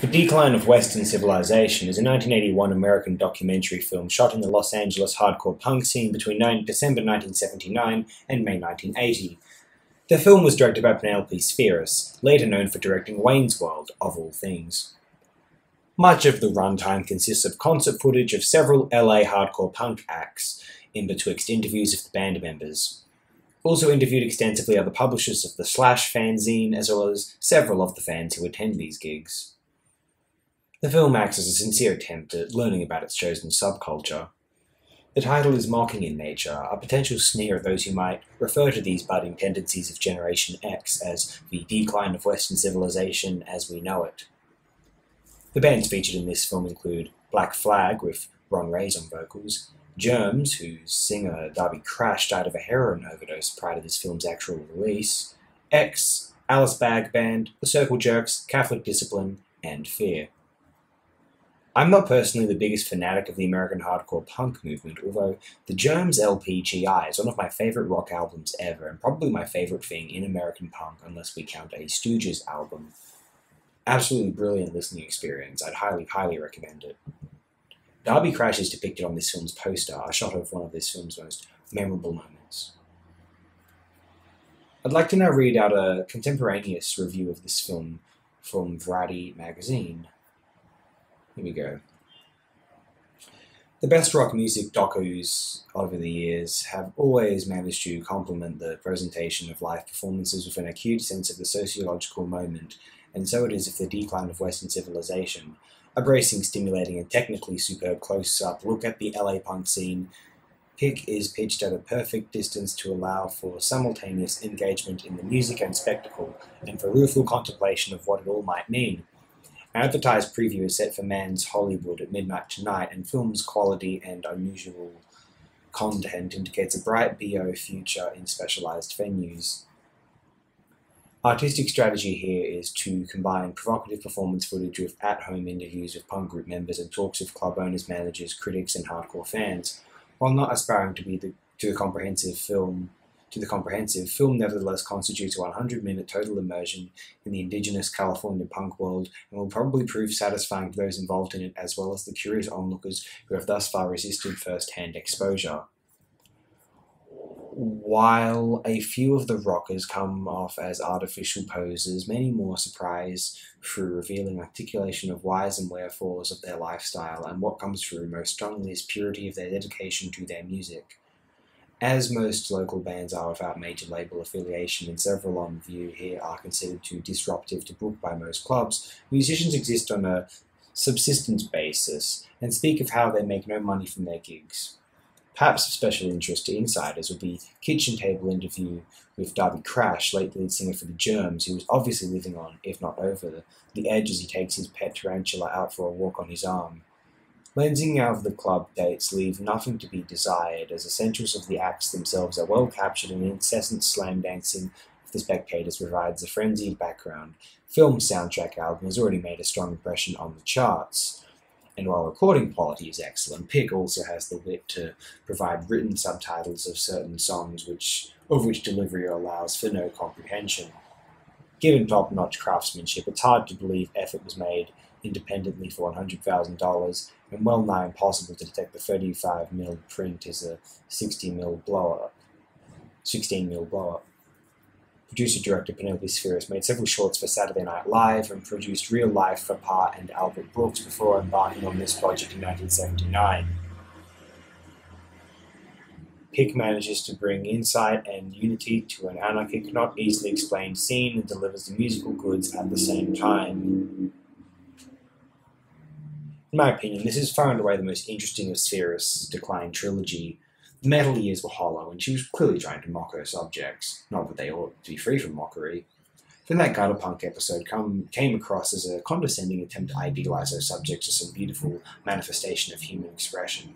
The Decline of Western Civilization is a 1981 American documentary film shot in the Los Angeles hardcore punk scene between December 1979 and May 1980. The film was directed by Penelope Spheeris, later known for directing Wayne's World, of all things. Much of the runtime consists of concert footage of several LA hardcore punk acts, in betwixt interviews of the band members. Also interviewed extensively are the publishers of the Slash fanzine, as well as several of the fans who attend these gigs. The film acts as a sincere attempt at learning about its chosen subculture. The title is mocking in nature, a potential sneer at those who might refer to these budding tendencies of Generation X as the decline of Western civilization as we know it. The bands featured in this film include Black Flag with Ron Reyes on vocals, Germs, whose singer Darby Crash died of a heroin overdose prior to this film's actual release, X, Alice Bag Band, The Circle Jerks, Catholic Discipline, and Fear. I'm not personally the biggest fanatic of the American hardcore punk movement, although the Germs LP GI is one of my favorite rock albums ever, and probably my favorite thing in American punk, unless we count a Stooges album. Absolutely brilliant listening experience. I'd highly, highly recommend it. Darby Crash is depicted on this film's poster, a shot of one of this film's most memorable moments. I'd like to now read out a contemporaneous review of this film from Variety magazine. Here we go. The best rock music docus over the years have always managed to complement the presentation of live performances with an acute sense of the sociological moment, and so it is with the decline of Western civilization. A bracing, stimulating, and technically superb close up look at the LA punk scene. Pick is pitched at a perfect distance to allow for simultaneous engagement in the music and spectacle, and for rueful contemplation of what it all might mean. Advertised preview is set for Mann's Hollywood at midnight tonight, and film's quality and unusual content indicates a bright BO future in specialized venues. Artistic strategy here is to combine provocative performance footage with at home interviews with punk group members and talks with club owners, managers, critics, and hardcore fans, while not aspiring to be the, to the comprehensive film to the comprehensive, film nevertheless constitutes a 100 minute total immersion in the indigenous California punk world and will probably prove satisfying to those involved in it as well as the curious onlookers who have thus far resisted first hand exposure. While a few of the rockers come off as artificial poses, many more surprise through revealing articulation of whys and wherefores of their lifestyle, and what comes through most strongly is purity of their dedication to their music. As most local bands are without major label affiliation, and several on view here are considered too disruptive to book by most clubs, musicians exist on a subsistence basis and speak of how they make no money from their gigs. Perhaps of special interest to insiders would be Kitchen Table interview with Darby Crash, late lead singer for the Germs, who was obviously living on, if not over, the edge as he takes his pet tarantula out for a walk on his arm. Lensing out of the club dates leave nothing to be desired, as essentials of the acts themselves are well captured in incessant slam dancing of the spectators provides a frenzied background. Film soundtrack album has already made a strong impression on the charts. And while recording quality is excellent, Pick also has the wit to provide written subtitles of certain songs which of which delivery allows for no comprehension. Given top-notch craftsmanship, it's hard to believe effort was made independently for $100,000 and well nigh impossible to detect the 35 mm print as a 60 mm blow 16 mm blow Producer director Penelope Spheeris made several shorts for Saturday Night Live and produced Real Life for Par and Albert Brooks before embarking on this project in 1979. Pick manages to bring insight and unity to an anarchic, not easily explained scene and delivers the musical goods at the same time. In my opinion, this is far and away the most interesting of Spheeris' Decline trilogy. The metal years were hollow, and she was clearly trying to mock her subjects. Not that they ought to be free from mockery. Then that gutter punk episode come, came across as a condescending attempt to idealize her subjects as some beautiful manifestation of human expression.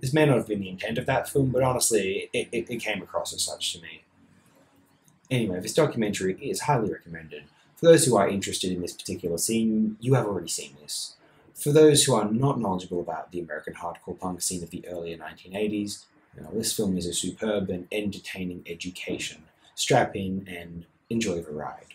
This may not have been the intent of that film, but honestly, it, it, it came across as such to me. Anyway, this documentary is highly recommended. For those who are interested in this particular scene, you have already seen this. For those who are not knowledgeable about the American hardcore punk scene of the earlier 1980s, you know, this film is a superb and entertaining education. Strap in and enjoy the ride.